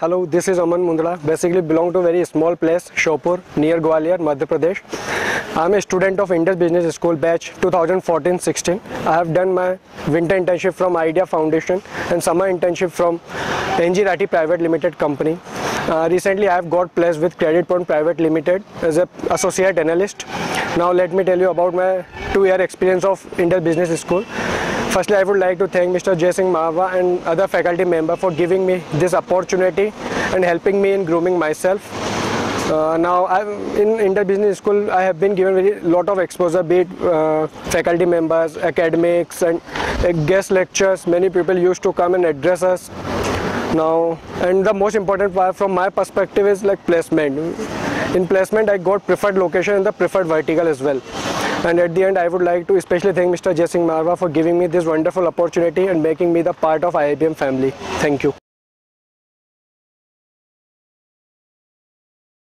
Hello, this is Aman Mundra. Basically belong to a very small place, Shopur, near Gwalior, Madhya Pradesh. I am a student of Indus Business School batch 2014-16. I have done my winter internship from Idea Foundation and summer internship from NG Rati Private Limited company. Uh, recently I have got placed with Credit Point Private Limited as a associate analyst. Now let me tell you about my two year experience of Indus Business School. Firstly, I would like to thank Mr. Jay Singh Mahava and other faculty member for giving me this opportunity and helping me in grooming myself. Uh, now, I'm in Indus Business School, I have been given very lot of exposure, be it uh, faculty members, academics, and uh, guest lectures. Many people used to come and address us. Now, and the most important part from my perspective is like placement. In placement, I got preferred location and the preferred vertical as well. And at the end, I would like to especially thank Mr. Jay Singh Marwa for giving me this wonderful opportunity and making me the part of IIEBM family. Thank you.